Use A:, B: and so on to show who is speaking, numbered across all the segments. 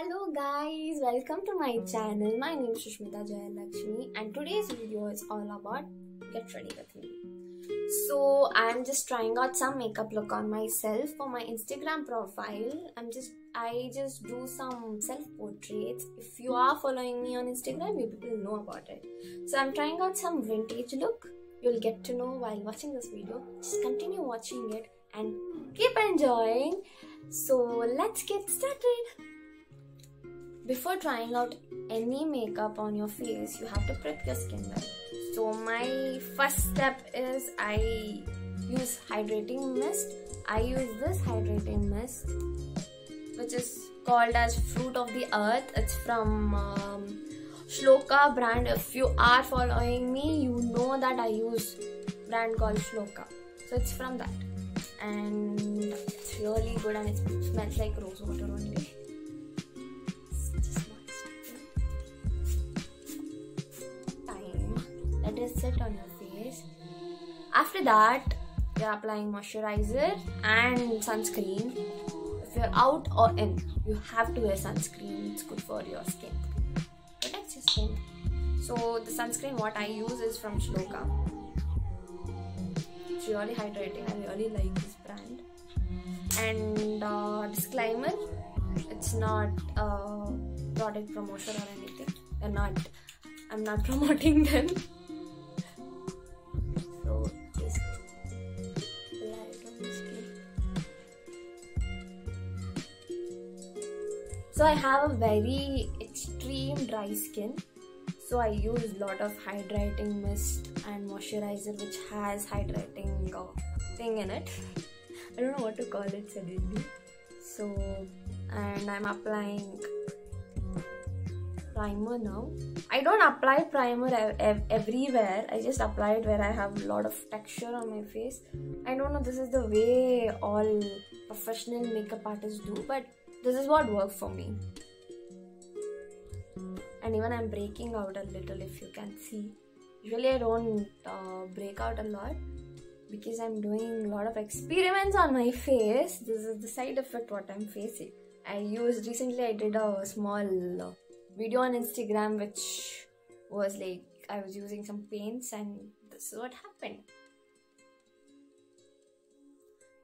A: Hello guys, welcome to my channel. My name is Sushmitha Jayalakshmi and today's video is all about get ready with me. So I'm just trying out some makeup look on myself for my Instagram profile. I'm just I just do some self portraits. If you are following me on Instagram, you people know about it. So I'm trying out some vintage look. You'll get to know while watching this video. Just continue watching it and keep enjoying. So let's get started. Before trying out any makeup on your face, you have to prep your skin well. So my first step is I use hydrating mist. I use this hydrating mist, which is called as Fruit of the Earth. It's from um, Shloka brand. If you are following me, you know that I use brand called Shloka. So it's from that, and it's really good and it smells like rose water only. It sit on your face. After that you're applying moisturizer and sunscreen. If you're out or in you have to wear sunscreen. It's good for your skin. Protects your skin. So the sunscreen what i use is from shloka. It's really hydrating. I really like this brand. And uh, disclaimer it's not a product promotion or anything. They're not I'm not promoting them. So I have a very extreme dry skin. So I use a lot of hydrating mist and moisturizer which has hydrating uh, thing in it. I don't know what to call it suddenly. So and I'm applying primer now. I don't apply primer ev everywhere. I just apply it where I have a lot of texture on my face. I don't know, this is the way all professional makeup artists do, but this is what works for me. And even I'm breaking out a little if you can see. Usually I don't uh, break out a lot because I'm doing a lot of experiments on my face. This is the side effect what I'm facing. I used recently I did a small uh, video on Instagram which was like I was using some paints and this is what happened.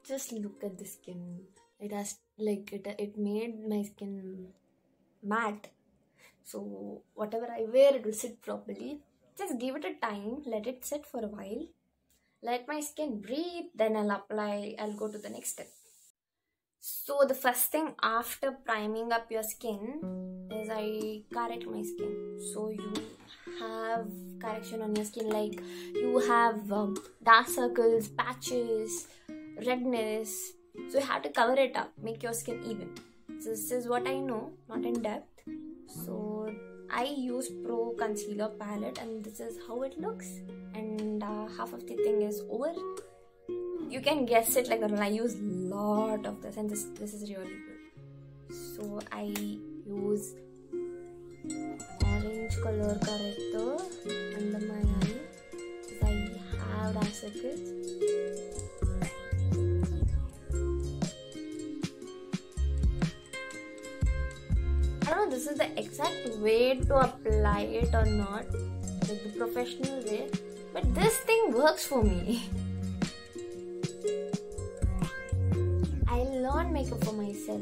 A: Just look at the skin. It has like it it made my skin matte. So whatever I wear it will sit properly. Just give it a time, let it sit for a while. Let my skin breathe, then I'll apply, I'll go to the next step. So the first thing after priming up your skin is I correct my skin. So you have correction on your skin like you have um, dark circles, patches, redness. So you have to cover it up, make your skin even. So this is what I know, not in depth. So I use Pro Concealer Palette and this is how it looks. And uh, half of the thing is over you can guess it like I use lot of this and this this is really good so I use orange color corrector under my eye I have dark circles I don't know this is the exact way to apply it or not like the professional way but this thing works for me. I learn makeup for myself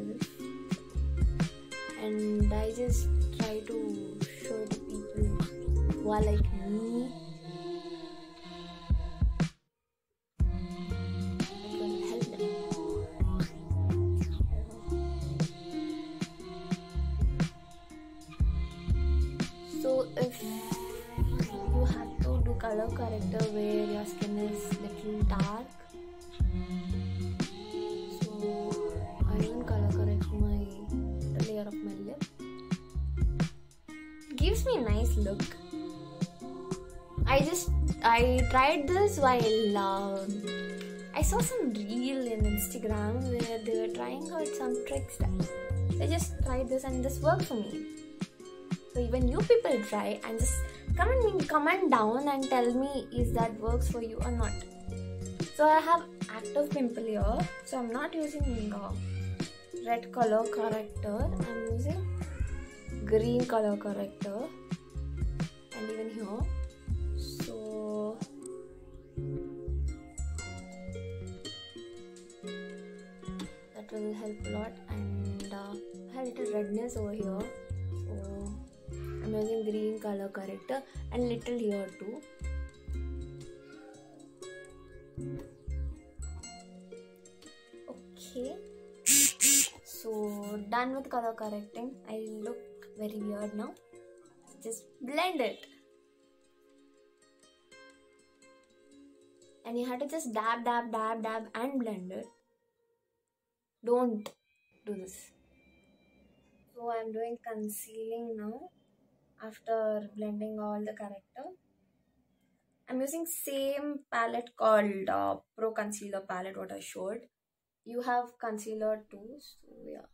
A: and I just try to show the people who are like me I just I tried this while um, I saw some reel in Instagram where they were trying out some tricks that I just tried this and this worked for me. So even you people try and just comment me comment down and tell me is that works for you or not. So I have active pimple here, so I'm not using uh, red color corrector. I'm using green color corrector and even here will help a lot. And uh, have little redness over here. So I'm using green color corrector and little here too. Okay. So done with color correcting. I look very weird now. Just blend it. And you have to just dab dab dab dab and blend it don't do this. So i'm doing concealing now after blending all the corrector i'm using same palette called uh, pro concealer palette what i showed. You have concealer too so yeah.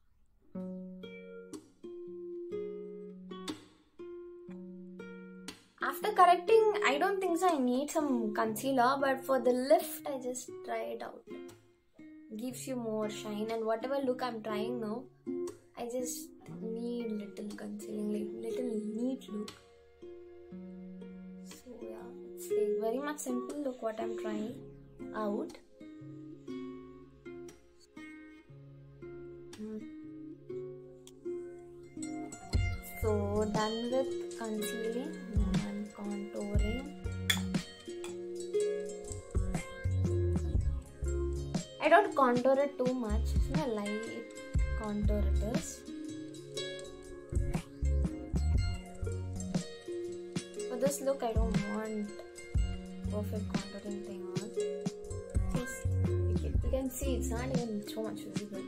A: After correcting i don't think so i need some concealer but for the lift i just try it out gives you more shine and whatever look i'm trying now i just need little concealing like little neat look. So yeah it's like very much simple look what i'm trying out. Mm. so done with concealing I don't contour it too much. It's a light contour it is. For this look, I don't want perfect contouring thing on. You can, you can see it's not even so much visible.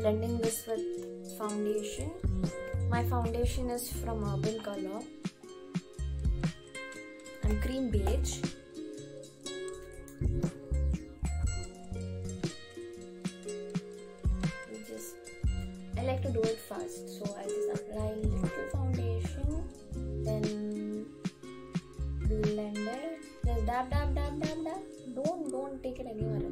A: Blending this with foundation. My foundation is from Urban Color and cream beige. Just I like to do it fast, so I just apply little foundation, then blend it. Just dab dab dab dab dab. Don't don't take it anywhere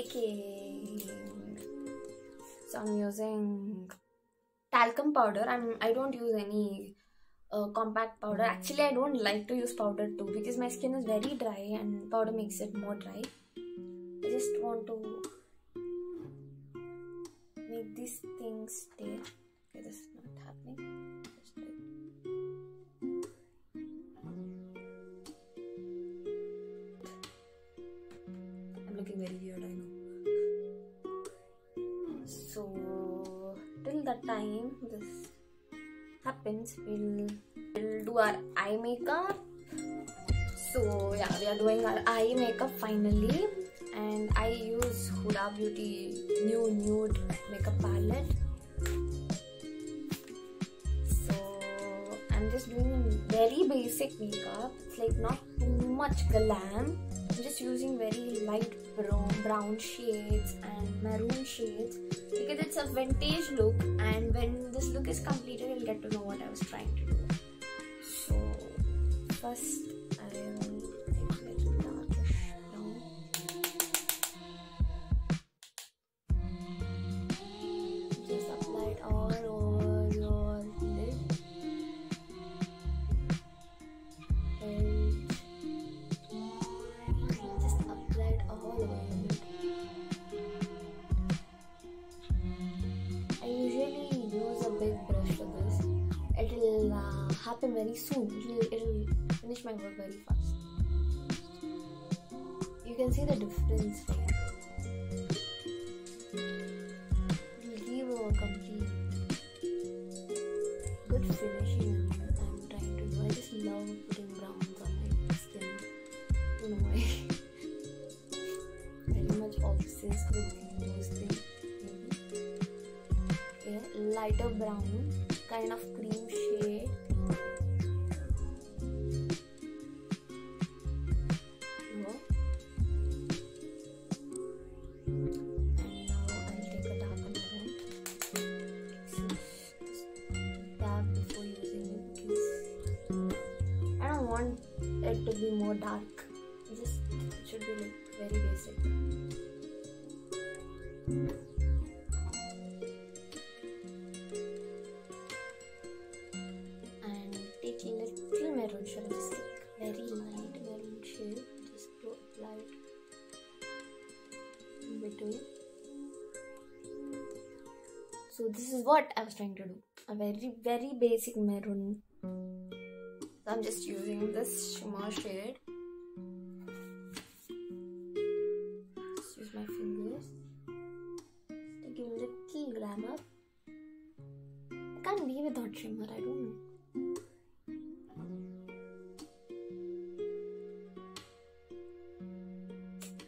A: baking. So I'm using talcum powder. I'm I don't use any uh, compact powder. Actually, I don't like to use powder too because my skin is very dry and powder makes it more dry. I just want to make these things stay. Okay, this is not happening. The time this happens, we'll, we'll do our eye makeup. So, yeah, we are doing our eye makeup finally. And I use Huda Beauty new nude makeup palette. So, I'm just doing very basic makeup. It's like not too much glam. I'm just using very light brown, shades and maroon shades because it's a vintage look and when this look is completed you'll get to know what I was trying to do. So first can see the difference, be more dark. Just it should be like very basic. And take a little maroon shade, just like very light maroon shade, just to apply it in between. So this is what I was trying to do. A very very basic maroon. So I'm just using this shimmer shade. Just use my fingers to give it a little glamour. I can't be without shimmer. I don't know.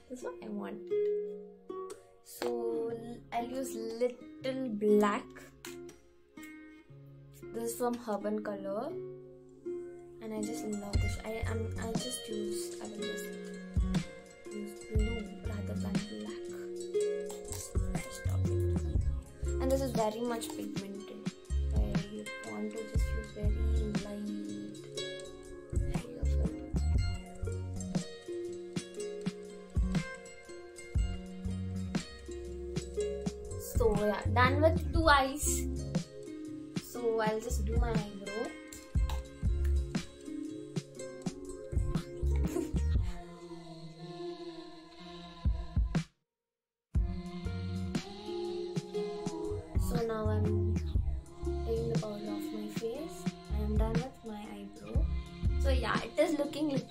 A: That's what I want. So I'll use little black. This is from Urban Color, and I just love this. I am. I just use. I will just use blue rather than black. And this is very much pigmented. I want to just use very light. So yeah, done with two eyes. So I'll just do my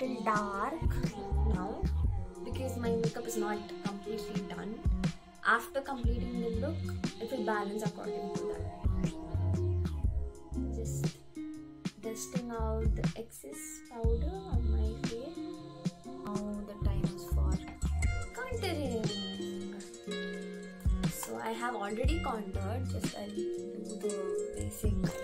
A: little dark now because my makeup is not completely done. After completing the look, it will balance according to that. Just dusting out the excess powder on my face. Now the time is for contouring. So I have already contoured. Just I'll do the basic.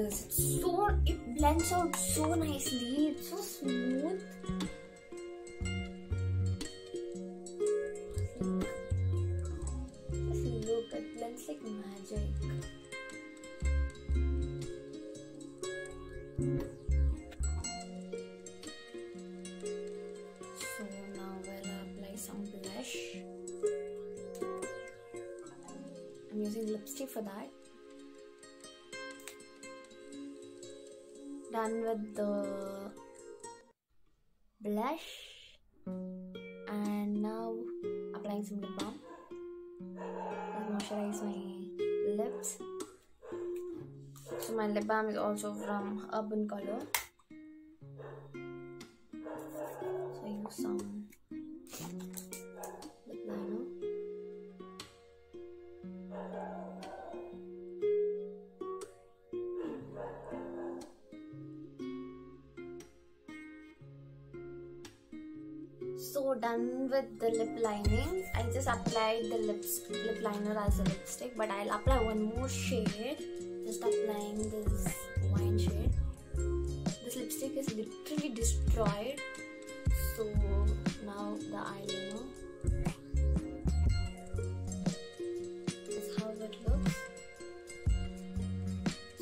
A: It's so it blends out so nicely. It's so smooth. Just look, it blends like magic. So now we'll apply some blush. I'm using lipstick for that. Done with the blush, and now applying some lip balm. Let's moisturize my lips. So my lip balm is also from Urban Color. So I use some done with the lip lining. I just applied the lips lip liner as a lipstick, but I'll apply one more shade. Just applying this wine shade. This lipstick is literally destroyed. So now the eyeliner. This is how it looks.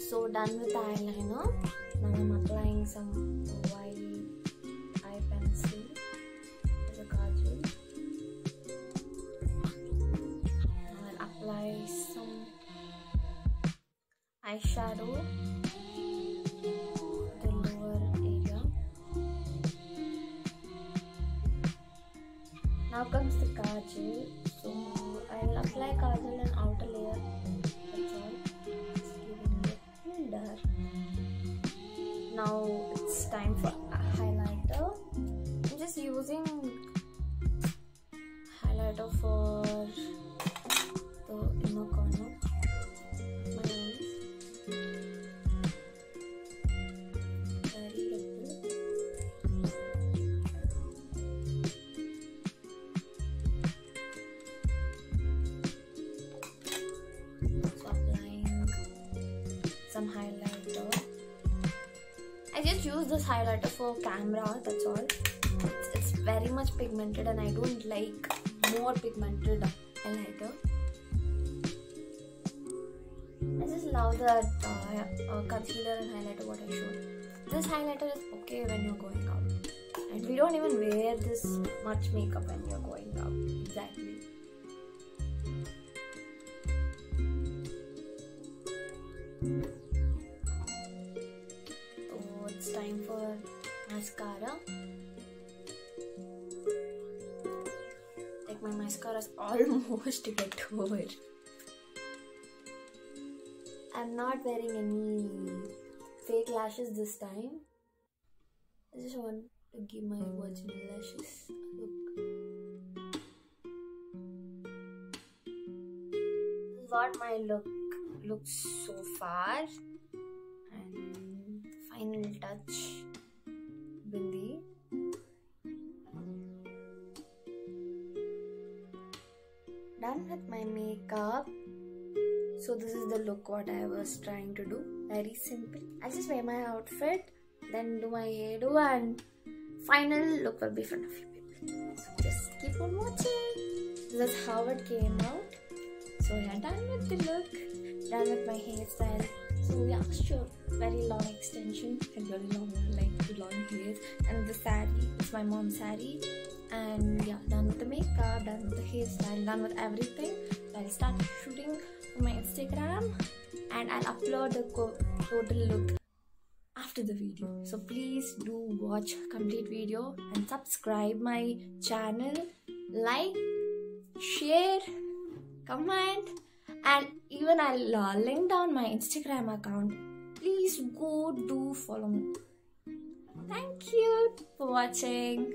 A: So done with the eyeliner. Now I'm applying some eyeshadow. The lower area. Now comes the kajal. So i'll apply kajal and outer layer. That's all. Just giving it dark now it's time for a highlighter. I'm just using highlighter for Use this highlighter for camera that's all. It's, it's very much pigmented and I don't like more pigmented highlighter. I just love that uh, uh, concealer and highlighter what I showed. This highlighter is okay when you're going out. And we don't even wear this much makeup when you're going out. Exactly it's time for mascara. Like my mascara is almost get over. I'm not wearing any fake lashes this time. I just want to give my original lashes a look. This is what my look looks so far final touch. Bindi done with my makeup. So this is the look what i was trying to do. Very simple. I just wear my outfit then do my hairdo and final look will be in front of you people. So just keep on watching. This is how it came out. So we are done with the look done with my hairstyle. So yeah sure. Very long extension. And very long like long hairs? And the sari. It's my mom's sari. And yeah done with the makeup done with the hairstyle done with everything. So i'll start shooting for my instagram and i'll upload the total look after the video. So please do watch complete video and subscribe my channel. Like share comment and even i'll uh, link down my instagram account. Please go do follow me. Thank you for watching.